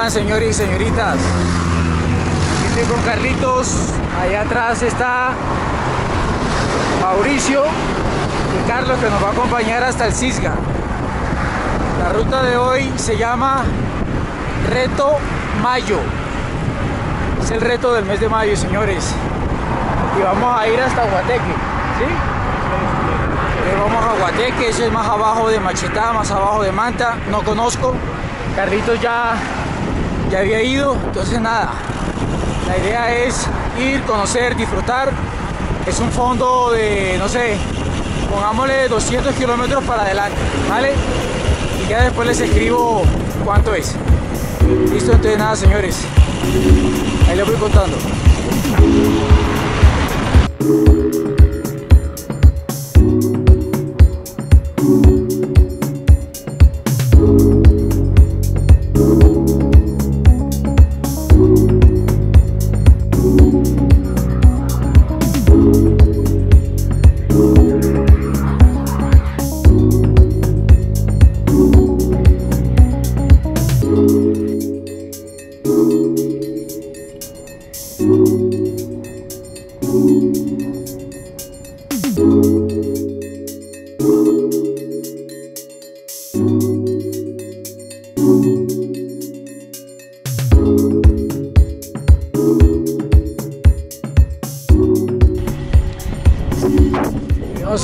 están señores y señoritas? Aquí estoy con Carlitos, allá atrás está Mauricio y Carlos que nos va a acompañar hasta el Cisga. La ruta de hoy se llama Reto Mayo. Es el reto del mes de mayo, señores. Y vamos a ir hasta Guateque, ¿sí? Eh, vamos a Guateque, eso es más abajo de Machetá, más abajo de Manta, no conozco. Carlitos ya, ya había ido, entonces nada. La idea es ir, conocer, disfrutar. Es un fondo de, no sé, pongámosle 200 kilómetros para adelante, ¿vale? Y ya después les escribo cuánto es. Listo, entonces nada, señores. Ahí les voy contando.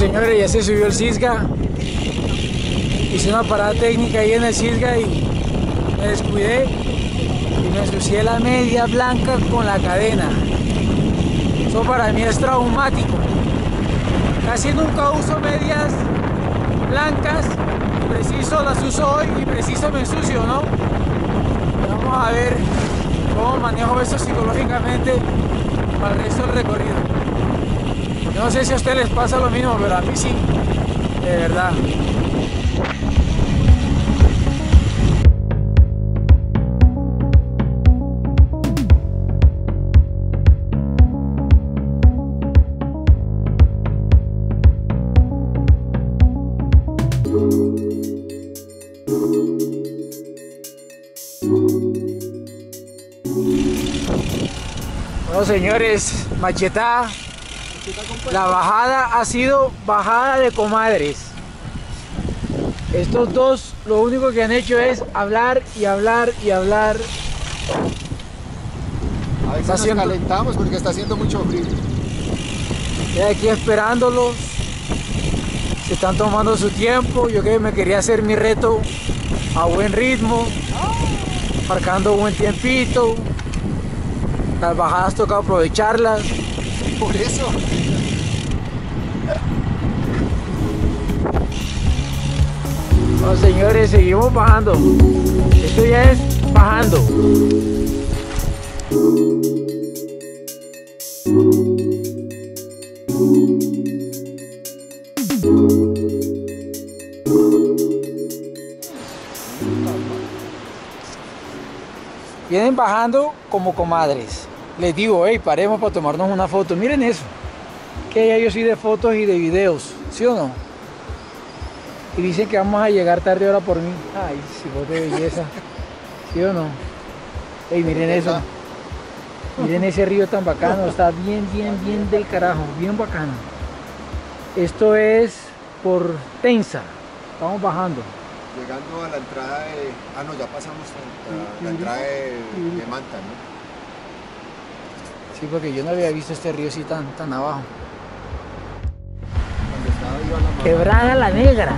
Señores, ya se subió el Cisga. Hice una parada técnica ahí en el Cisga y me descuidé y me ensucié la media blanca con la cadena. Eso para mí es traumático. Casi nunca uso medias blancas, preciso las uso hoy y preciso me ensucio, ¿no? Vamos a ver cómo manejo eso psicológicamente para el resto del recorrido. No sé si a ustedes les pasa lo mismo, pero a mí sí, de verdad. Bueno, señores, machetá, la bajada ha sido bajada de comadres. Estos dos lo único que han hecho es hablar y hablar y hablar. A veces nos calentamos porque está haciendo mucho frío. Estoy aquí esperándolos. Se están tomando su tiempo. Yo que me quería hacer mi reto a buen ritmo, marcando buen tiempito. Las bajadas toca aprovecharlas. Por eso. No, señores, seguimos bajando. Esto ya es bajando. Vienen bajando como comadres. Les digo, hey, paremos para tomarnos una foto. Miren eso. Que ya yo soy de fotos y de videos, ¿sí o no? Y dicen que vamos a llegar tarde ahora por mí. Ay, si vos de belleza. ¿Sí o no? Ey, miren eso. Miren ese río tan bacano. Está bien, bien, bien del carajo. Bien bacano. Esto es por Tensa. Estamos bajando. Llegando a la entrada de. Ah, no, ya pasamos a la, entrada de, de Manta, ¿no? Sí, porque yo no había visto este río así tan, tan abajo. Quebrada la negra.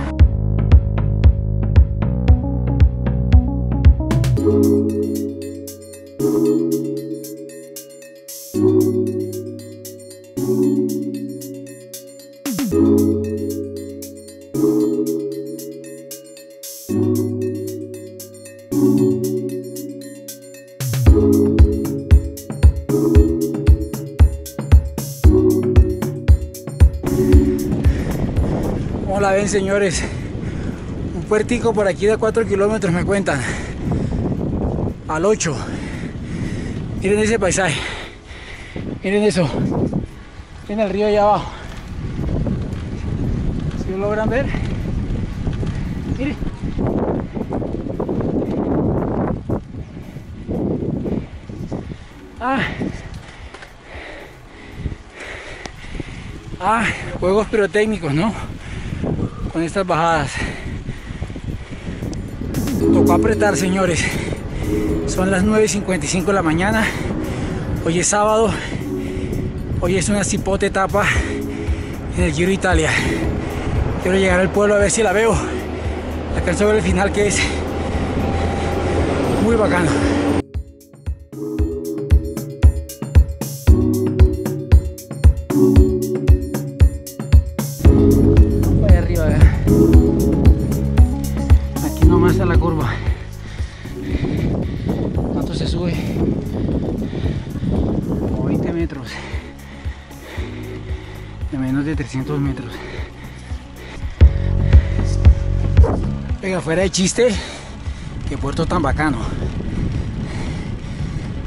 Señores? Un puertico por aquí de 4 kilómetros me cuentan. Al 8. Miren ese paisaje. Miren eso. Miren el río allá abajo. ¿Sí lo logran ver? Mire. Ah. Ah, juegos pirotécnicos, ¿no? Con estas bajadas. Tocó apretar, señores. Son las 9.55 de la mañana. Hoy es sábado. Hoy es una cipote etapa en el Giro Italia. Quiero llegar al pueblo a ver si la veo. Alcanzo a ver el final que es muy bacano. Nomás está la curva. ¿Cuánto se sube? Como 20 metros. De menos de 300 metros. Venga, fuera de chiste, qué puerto tan bacano.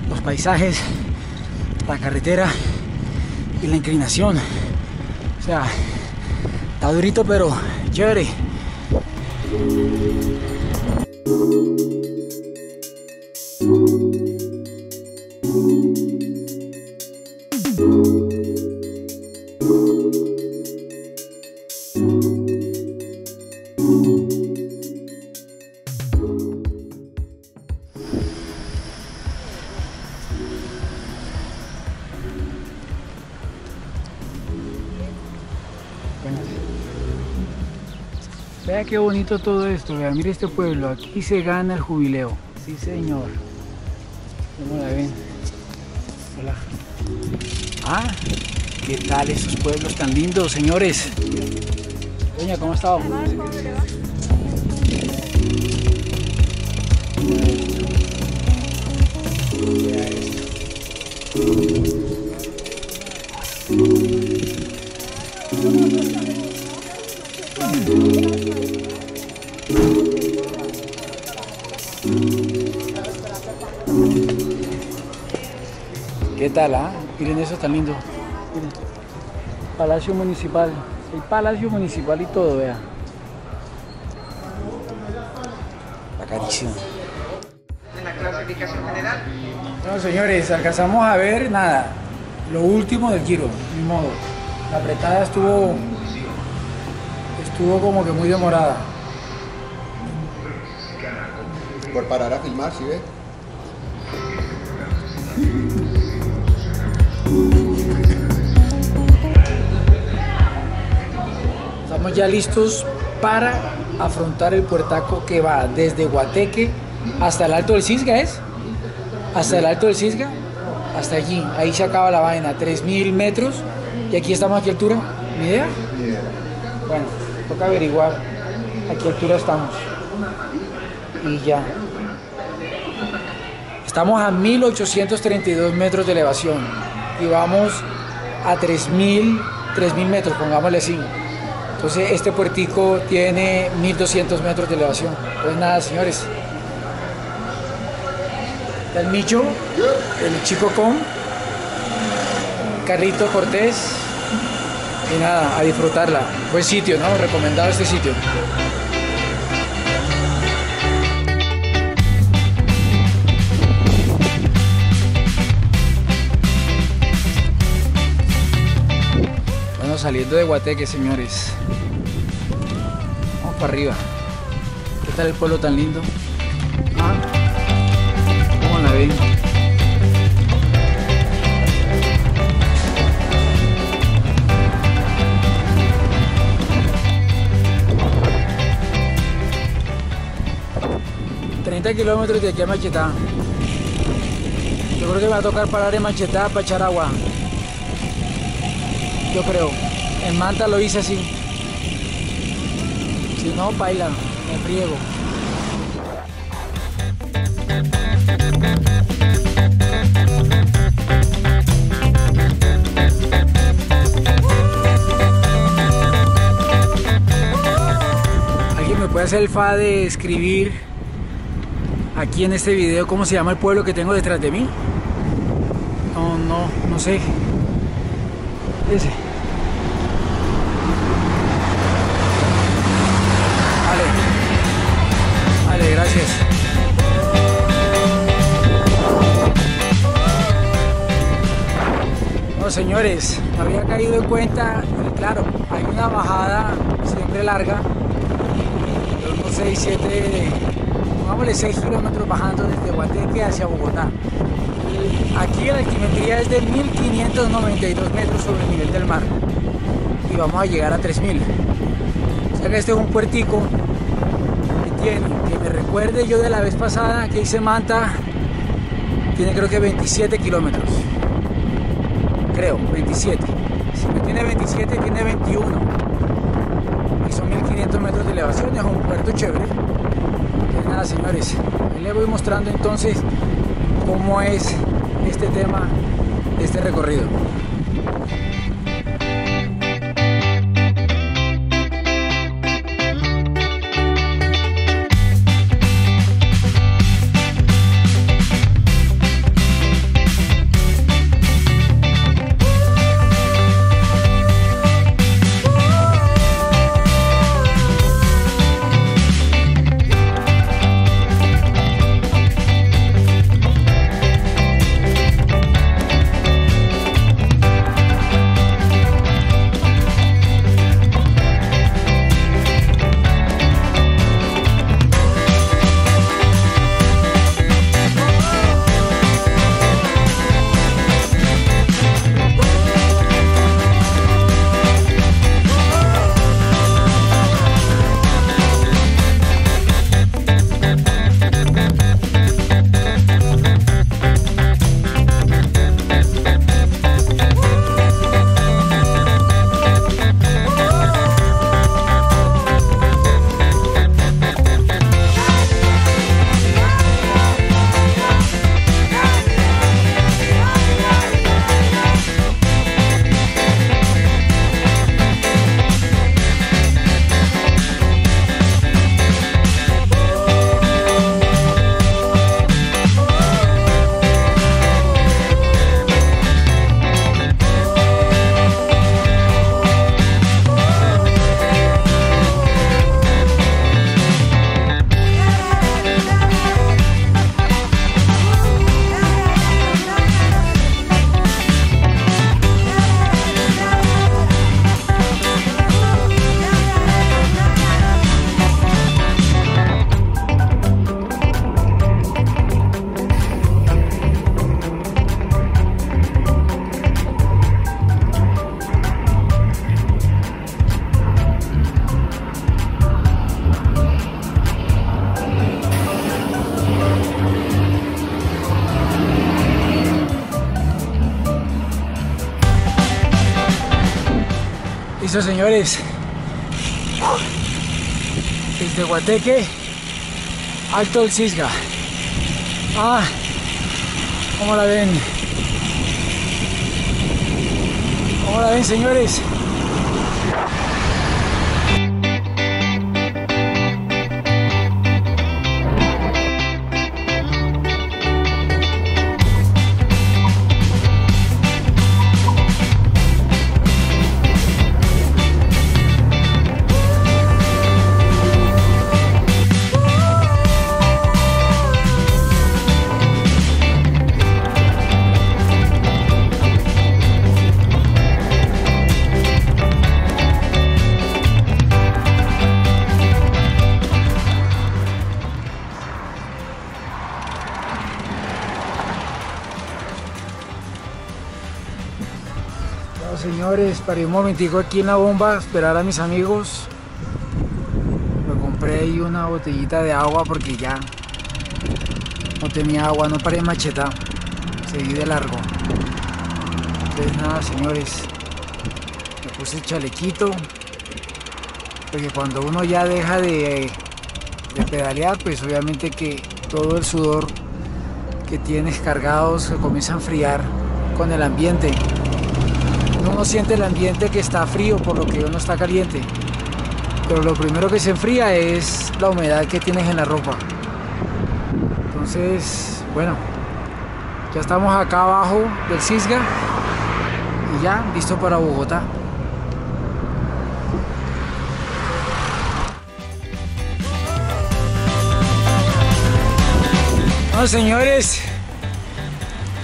Los paisajes, la carretera y la inclinación. O sea, está durito pero chévere. Vea qué bonito todo esto, vea, mire este pueblo, aquí se gana el jubileo. Sí, señor. ¿Cómo la ven? Hola. Ah, ¿qué tal esos pueblos tan lindos, señores? Doña, ¿cómo está? Vea esto. Tal, ah? Miren eso tan lindo. Miren. Palacio Municipal. El Palacio Municipal y todo, vea. Bacanísimo. en la clasificación general. Bueno, señores, alcanzamos a ver nada. Lo último del giro, ni modo. La apretada estuvo. Estuvo como que muy demorada. Por parar a filmar, ¿sí ve? Estamos ya listos para afrontar el puertaco que va desde Guateque hasta el Alto del Cisga, ¿es? Hasta el Alto del Cisga, hasta allí. Ahí se acaba la vaina, 3.000 metros. Y aquí estamos a qué altura, ¿ni idea? Bueno, toca averiguar a qué altura estamos. Y ya. Estamos a 1832 metros de elevación y vamos a 3000, 3000 metros, pongámosle así. Entonces este puertico tiene 1200 metros de elevación. Pues nada, señores. El Micho, el Chico Con, Carlito Cortés. Y nada, a disfrutarla. Buen sitio, ¿no? Recomendado este sitio. Saliendo de Guateque, señores. Vamos para arriba. ¿Qué el pueblo tan lindo? Ah, ¿Cómo la ven? ...30 kilómetros de aquí a Machetá. Yo creo que va a tocar parar en Machetá para echar agua. Yo creo. En Manta lo hice así. Si no, baila, me friego. ¿Alguien me puede hacer el fa de escribir aquí en este video cómo se llama el pueblo que tengo detrás de mí? No, no, no sé. Ese. Gracias. No, señores, había caído en cuenta, y claro, hay una bajada siempre larga, de unos 6, 7, pongámosle 6 kilómetros bajando desde Guateque hacia Bogotá. Aquí la altimetría es de 1592 metros sobre el nivel del mar y vamos a llegar a 3000. O sea que este es un puertico que me recuerde yo de la vez pasada que hice Manta, tiene creo que 27 kilómetros. Creo, 27. Si no tiene 27, tiene 21. Y son 1500 metros de elevación, es un puerto chévere. Nada, señores, les voy mostrando entonces cómo es este tema, este recorrido. Señores. Desde Guateque, Alto el Cisga. Ah, ¿cómo la ven? ¿Cómo la ven, señores? Paré un momentico aquí en la bomba a esperar a mis amigos. Me compré ahí una botellita de agua porque ya no tenía agua, no paré macheta. Seguí de largo. Entonces nada, señores. Me puse el chalequito. Porque cuando uno ya deja de, de pedalear, pues obviamente que todo el sudor que tienes cargado se comienza a enfriar con el ambiente uno siente el ambiente que está frío por lo que uno está caliente. Pero lo primero que se enfría es la humedad que tienes en la ropa. Entonces, bueno, ya estamos acá abajo del Cisga y ya listo para Bogotá. No, señores,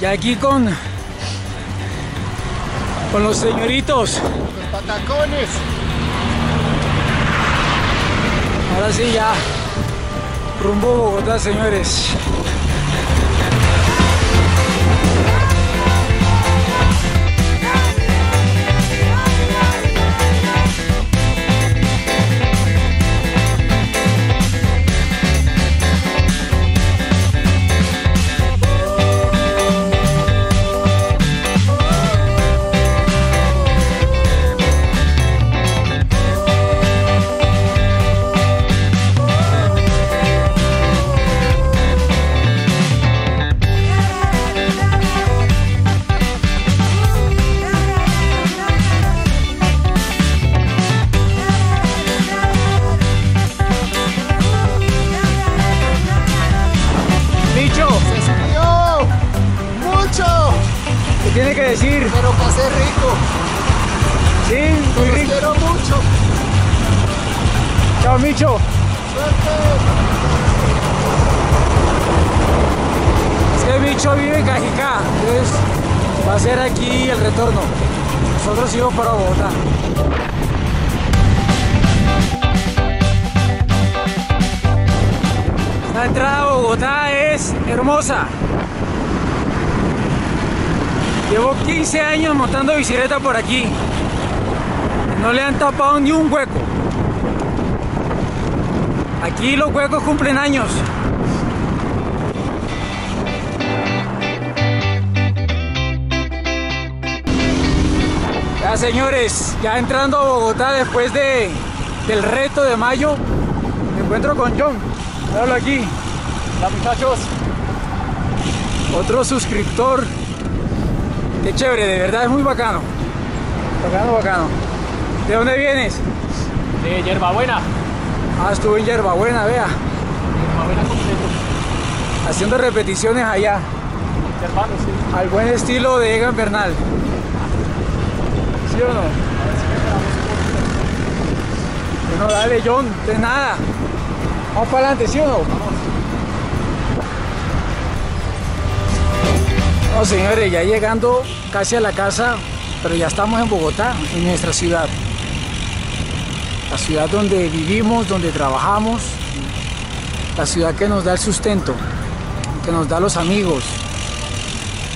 y aquí con con los señoritos. Los patacones. Ahora sí ya rumbo Bogotá, señores. ¡Suerte! Es que Micho vive en Cajicá, entonces va a ser aquí el retorno. Nosotros íbamos para Bogotá. La entrada a Bogotá es hermosa. Llevo 15 años montando bicicleta por aquí. No le han tapado ni un hueco. Aquí los huecos cumplen años. Ya señores, ya entrando a Bogotá después de, del reto de mayo, me encuentro con John. Hablo aquí. Hola muchachos. Otro suscriptor. Qué chévere, de verdad es muy bacano. Bacano, bacano. ¿De dónde vienes? De hierbabuena. Ah, estuve en Yerbabuena, vea. Hierbabuena completo. Haciendo repeticiones allá. Sí. Al buen estilo de Egan Bernal. ¿Sí o no? Bueno, dale, John, de nada. Vamos para adelante, ¿sí o no? No, señores, ya llegando casi a la casa, pero ya estamos en Bogotá, en nuestra ciudad. La ciudad donde vivimos, donde trabajamos, la ciudad que nos da el sustento, que nos da los amigos,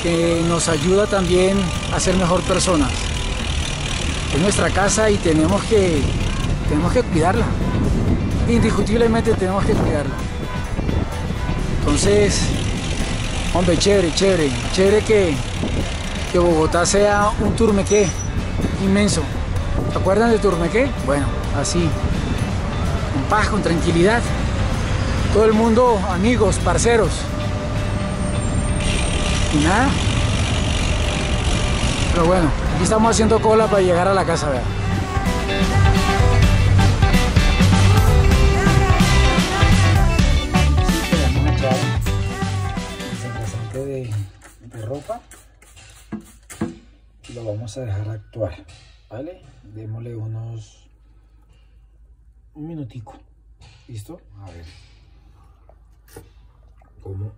que nos ayuda también a ser mejor personas. Es nuestra casa y tenemos que, tenemos que cuidarla. Indiscutiblemente tenemos que cuidarla. Entonces, hombre, chévere, chévere, chévere que, que Bogotá sea un turmequé inmenso. ¿Se acuerdan de turmequé? Bueno, así, con paz, con tranquilidad. Todo el mundo, amigos, parceros. Y nada. Pero bueno, aquí estamos haciendo cola para llegar a la casa, vean. vamos a echar desengrasante de, de ropa y lo vamos a dejar actuar, ¿vale? Démosle unos un minutico, ¿listo? A ver cómo,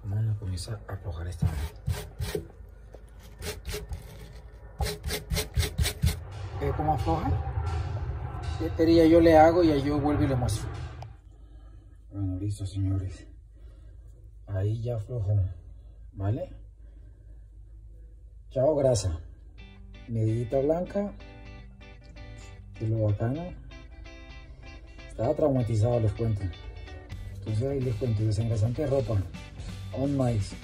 cómo uno comienza a aflojar esta ¿Ve cómo afloja? Pero ya yo le hago y ahí yo vuelvo y le muestro. Bueno, listo, señores. Ahí ya aflojó. ¿Vale? Chao, grasa. Medidita blanca. Que lo bacano. Estaba traumatizado, les cuento. Entonces les cuento. Desengrasante de ropa. On mice.